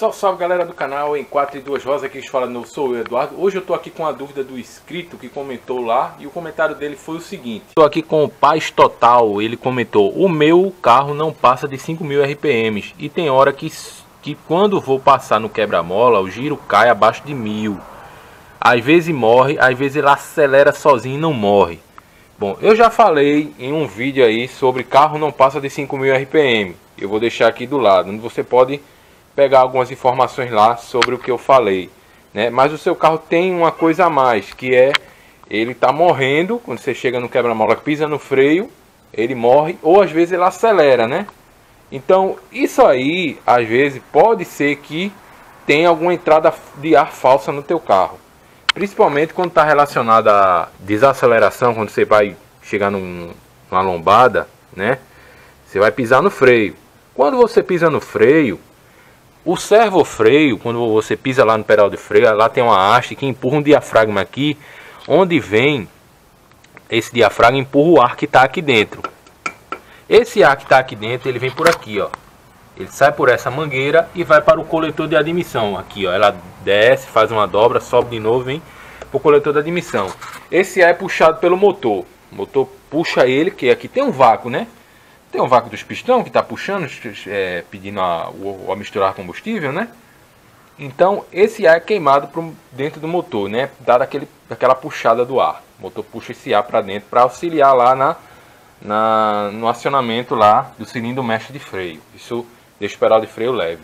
Salve, salve galera do canal, em 4 e 2 Rosa, aqui que fala não sou eu, Eduardo. Hoje eu tô aqui com a dúvida do inscrito que comentou lá e o comentário dele foi o seguinte. Estou aqui com o Paz Total, ele comentou, o meu carro não passa de 5.000 RPMs e tem hora que, que quando vou passar no quebra-mola, o giro cai abaixo de 1.000. Às vezes morre, às vezes ele acelera sozinho e não morre. Bom, eu já falei em um vídeo aí sobre carro não passa de 5.000 RPM. Eu vou deixar aqui do lado, onde você pode pegar algumas informações lá sobre o que eu falei. Né? Mas o seu carro tem uma coisa a mais, que é ele está morrendo, quando você chega no quebra-mola, pisa no freio, ele morre, ou às vezes ele acelera, né? Então, isso aí, às vezes, pode ser que tenha alguma entrada de ar falsa no teu carro. Principalmente quando está relacionada à desaceleração, quando você vai chegar num, numa lombada, né? Você vai pisar no freio. Quando você pisa no freio, o servo freio, quando você pisa lá no pedal de freio, lá tem uma haste que empurra um diafragma aqui, onde vem esse diafragma empurra o ar que está aqui dentro. Esse ar que está aqui dentro, ele vem por aqui, ó. Ele sai por essa mangueira e vai para o coletor de admissão. Aqui, ó, ela desce, faz uma dobra, sobe de novo, vem para o coletor de admissão. Esse ar é puxado pelo motor. O motor puxa ele, que aqui tem um vácuo, né? Tem um vácuo dos pistão que está puxando, é, pedindo a, a, a, misturar combustível, né? Então esse ar é queimado pro, dentro do motor, né? Dada aquele, aquela puxada do ar. O motor puxa esse ar para dentro para auxiliar lá na, na, no acionamento lá do cilindro mestre de freio. Isso deixa o pedal de freio leve.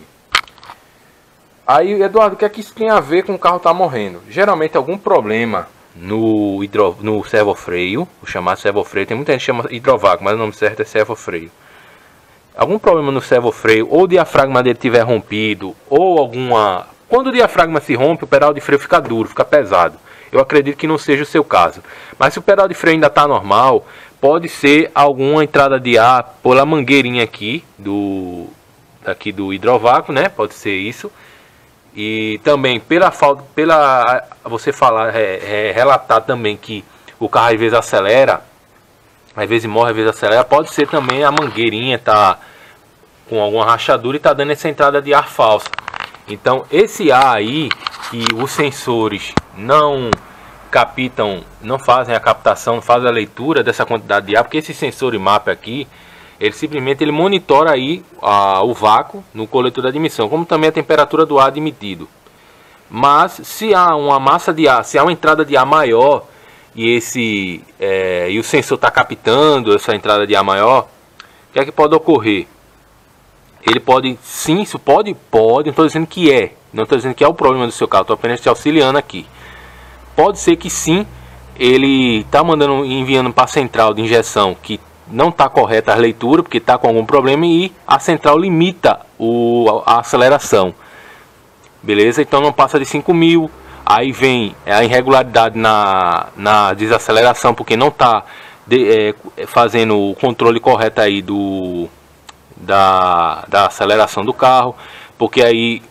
Aí, Eduardo, o que é que isso tem a ver com o carro estar tá morrendo? Geralmente algum problema no, hidro, no servofreio, o chamado servofreio, tem muita gente que chama hidrovácuo, mas o nome certo é servofreio. Algum problema no servofreio, ou o diafragma dele tiver rompido, ou alguma... Quando o diafragma se rompe, o pedal de freio fica duro, fica pesado. Eu acredito que não seja o seu caso. Mas se o pedal de freio ainda está normal, pode ser alguma entrada de ar pela mangueirinha aqui do aqui do hidrovácuo, né? Pode ser isso. E também pela falta, pela você falar, é, é, relatar também que o carro às vezes acelera, às vezes morre, às vezes acelera, pode ser também a mangueirinha tá com alguma rachadura e tá dando essa entrada de ar falsa. Então esse ar aí que os sensores não captam, não fazem a captação, não fazem a leitura dessa quantidade de ar, porque esse sensor mapa aqui ele simplesmente ele monitora aí a, o vácuo no coletor de admissão, como também a temperatura do ar admitido. Mas se há uma massa de ar, se há uma entrada de ar maior e esse é, e o sensor está captando essa entrada de ar maior, o que é que pode ocorrer? Ele pode, sim, isso pode, pode, não estou dizendo que é, não estou dizendo que é o problema do seu carro, estou apenas te auxiliando aqui. Pode ser que sim, ele está mandando, enviando para a central de injeção que não está correta a leitura, porque está com algum problema e a central limita o, a aceleração. Beleza? Então não passa de 5 mil. Aí vem a irregularidade na, na desaceleração, porque não está é, fazendo o controle correto aí do, da, da aceleração do carro. Porque aí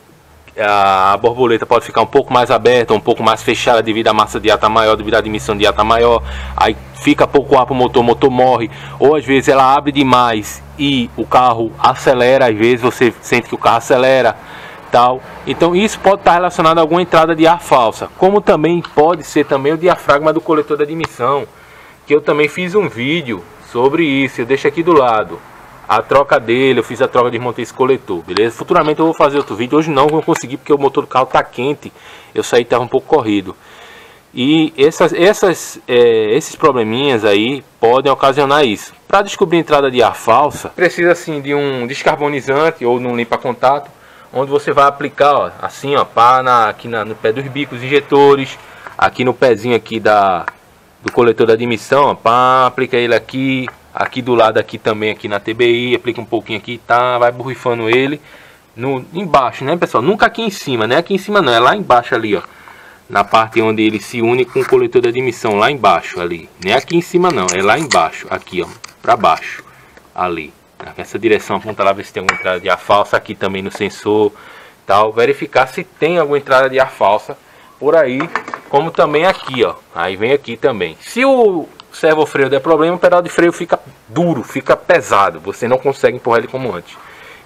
a borboleta pode ficar um pouco mais aberta, um pouco mais fechada devido à massa de ar tá maior, devido à admissão de ar tá maior. Aí fica pouco ar para o motor, o motor morre. Ou às vezes ela abre demais e o carro acelera, às vezes você sente que o carro acelera. Tal. Então isso pode estar relacionado a alguma entrada de ar falsa, como também pode ser também o diafragma do coletor de admissão, que eu também fiz um vídeo sobre isso, eu deixo aqui do lado a troca dele, eu fiz a troca, desmontei esse coletor, beleza? Futuramente eu vou fazer outro vídeo, hoje não vou conseguir porque o motor do carro tá quente, eu saí estava um pouco corrido. E essas, essas, é, esses probleminhas aí podem ocasionar isso. Para descobrir entrada de ar falsa, precisa assim de um descarbonizante ou num limpa-contato, onde você vai aplicar ó, assim, ó, pá, na, aqui na, no pé dos bicos injetores, aqui no pezinho aqui da, do coletor da admissão, ó, pá, aplica ele aqui, aqui do lado aqui também aqui na TBI, aplica um pouquinho aqui, tá, vai borrifando ele no embaixo, né, pessoal? Nunca aqui em cima, né? Aqui em cima não, é lá embaixo ali, ó. Na parte onde ele se une com o coletor de admissão, lá embaixo ali. Nem aqui em cima não, é lá embaixo, aqui, ó, para baixo, ali. Essa direção aponta lá ver se tem alguma entrada de ar falsa aqui também no sensor, tal, verificar se tem alguma entrada de ar falsa por aí, como também aqui, ó. Aí vem aqui também. Se o servo freio der problema, o pedal de freio fica duro, fica pesado. Você não consegue empurrar ele como antes.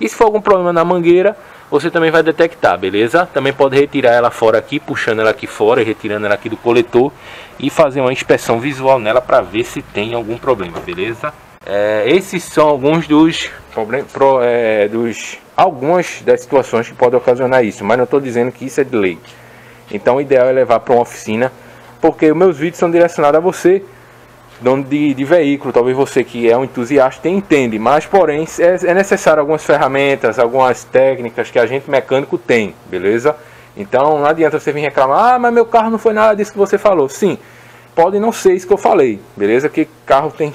E se for algum problema na mangueira, você também vai detectar, beleza? Também pode retirar ela fora aqui, puxando ela aqui fora, retirando ela aqui do coletor e fazer uma inspeção visual nela para ver se tem algum problema, beleza? É, esses são alguns dos, problem, pro, é, dos algumas das situações que podem ocasionar isso, mas não estou dizendo que isso é de lei. Então o ideal é levar para uma oficina, porque meus vídeos são direcionados a você dono de, de, veículo, talvez você que é um entusiasta entende, mas porém é, é, necessário algumas ferramentas, algumas técnicas que a gente mecânico tem, beleza? Então não adianta você vir reclamar, ah, mas meu carro não foi nada disso que você falou. Sim, pode não ser isso que eu falei, beleza? Que carro tem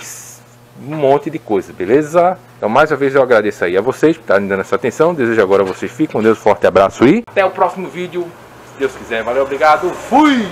um monte de coisa, beleza? Então mais uma vez eu agradeço aí a vocês por estarem dando essa atenção, desejo agora a vocês fiquem com Deus, forte abraço e até o próximo vídeo, se Deus quiser. Valeu, obrigado, fui!